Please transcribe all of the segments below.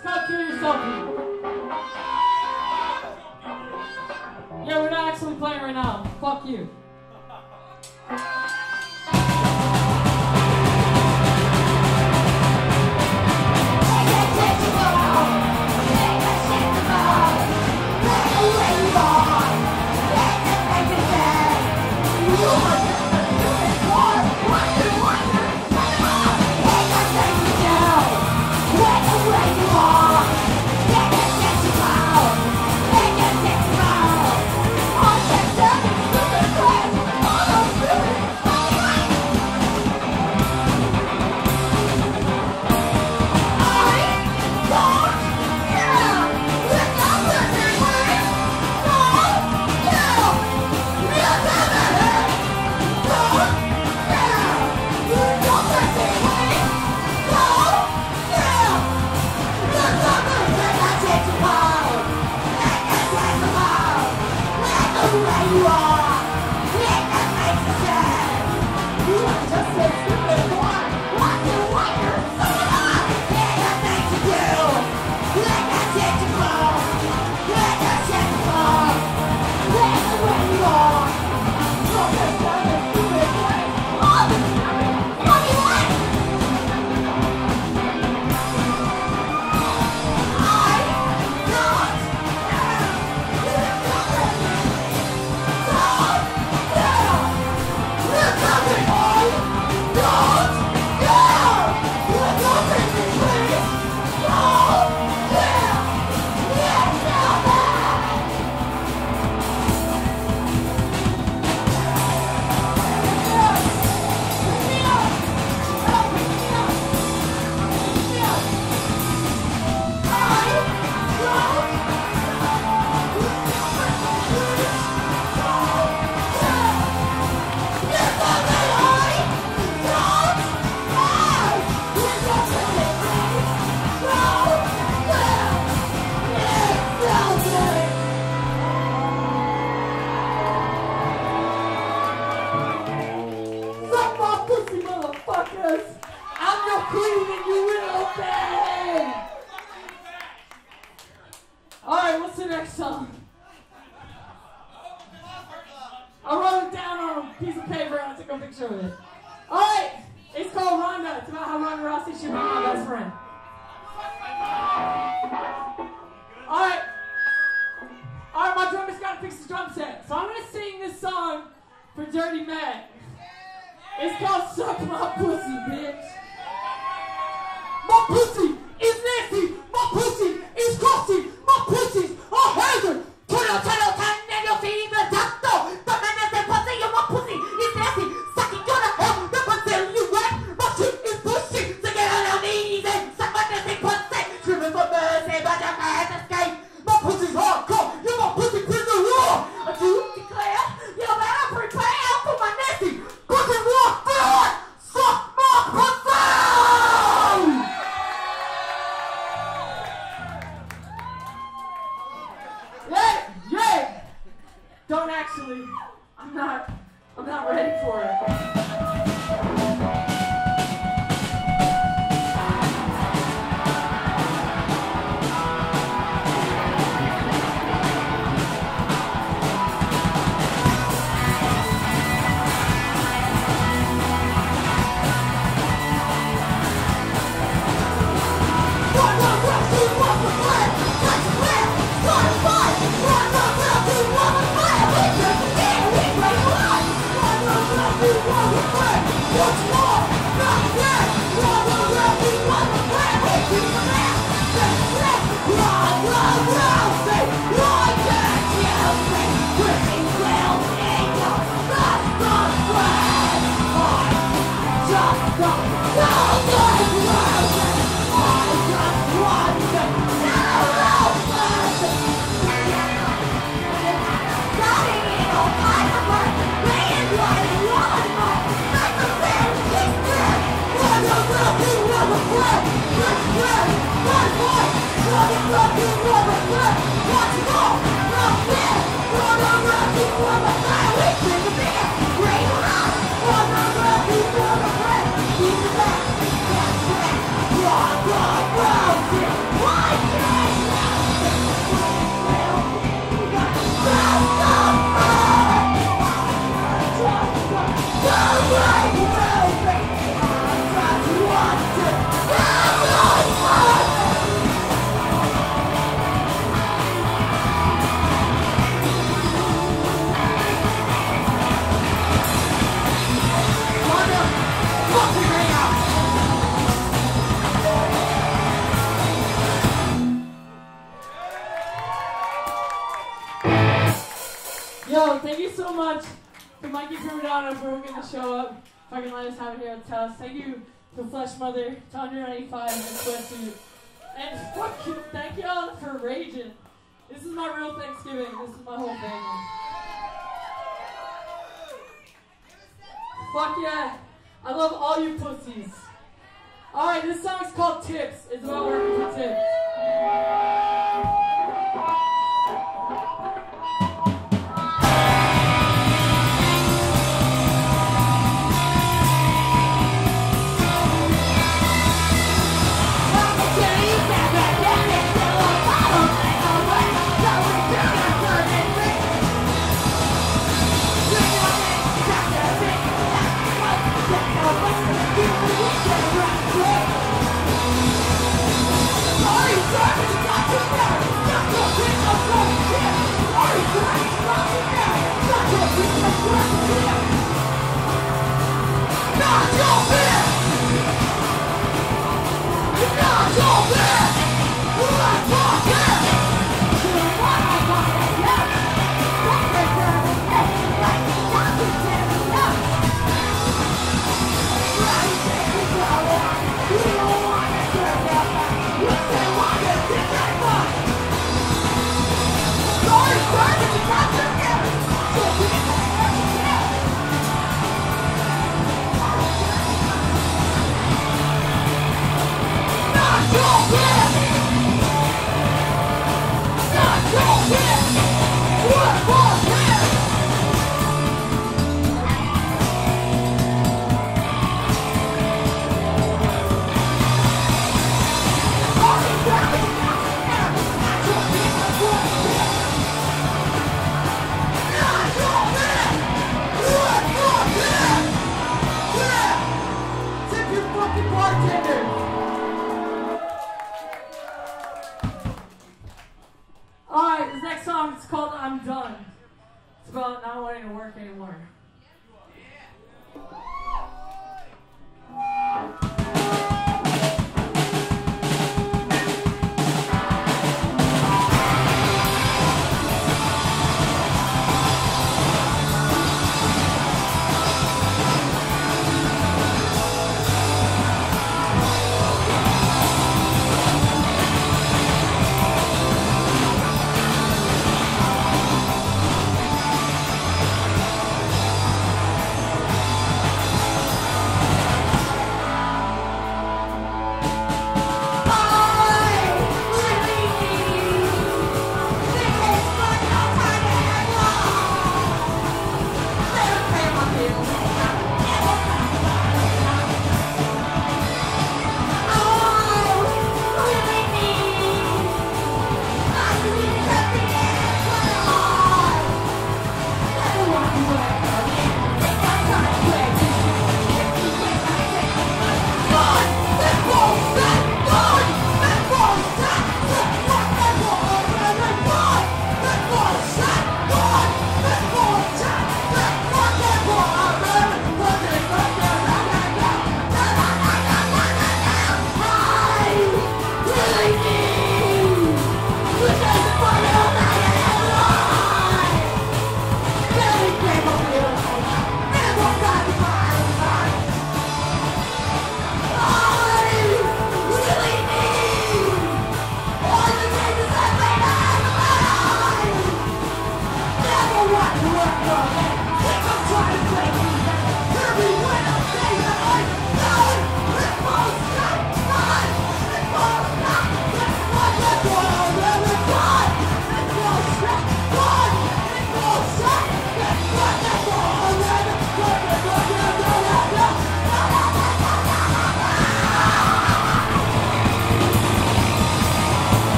Scott, kill yourself. Yeah, we're not actually playing right now. Fuck you. motherfucking motherfucker. So much to Mikey Primadonna for hooking the show up. Fucking let us have it here at the house. Thank you to Flesh Mother, to Under 95 and Sweatsuit. And fuck you, thank y'all for raging. This is my real Thanksgiving. This is my whole family. Fuck yeah. I love all you pussies. Alright, this song's called Tips. It's about working for tips.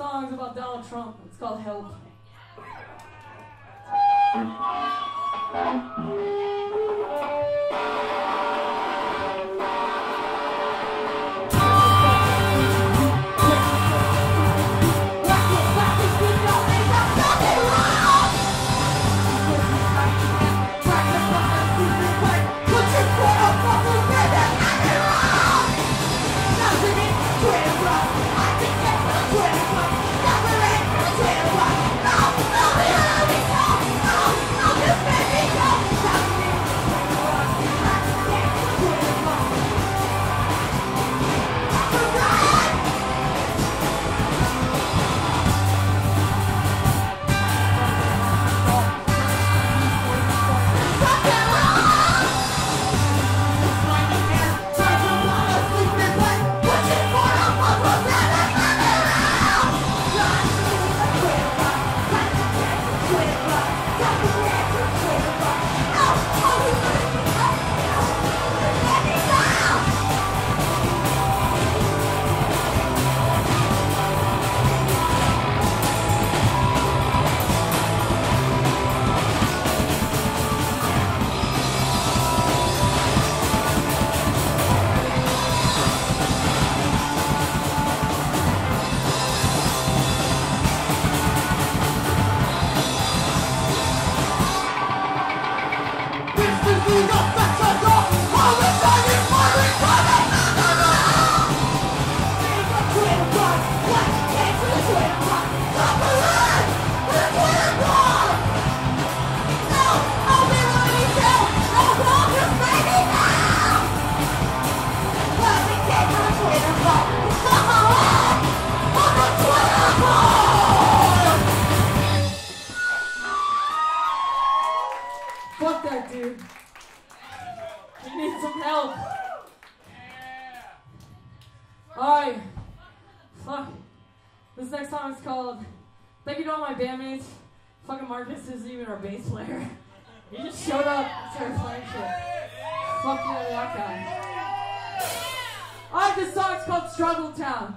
This next song is about Donald Trump. It's called Help. you. We need some help. Alright. Fuck. This next song is called Thank You to All My Bandmates. Fucking Marcus isn't even our bass player. He just showed up and started playing shit. Fuck you, that guy. Alright, this called Struggle Town.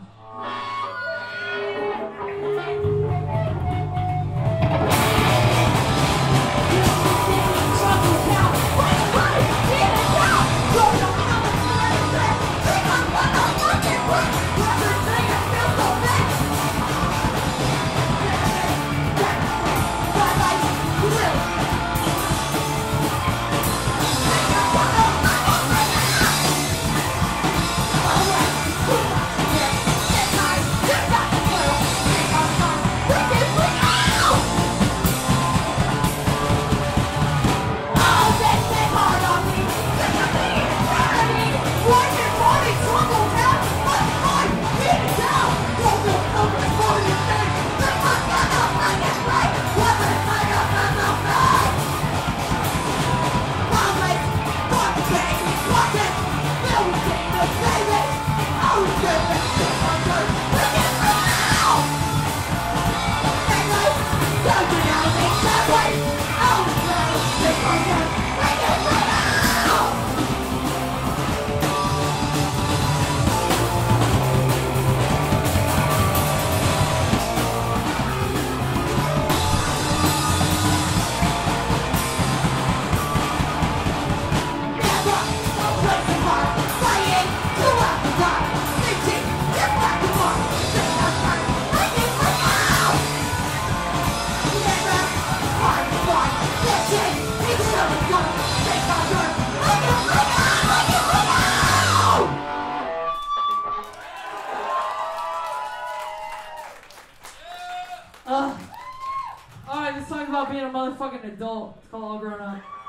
Adult. It's called All Grown Up.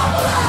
Congratulations.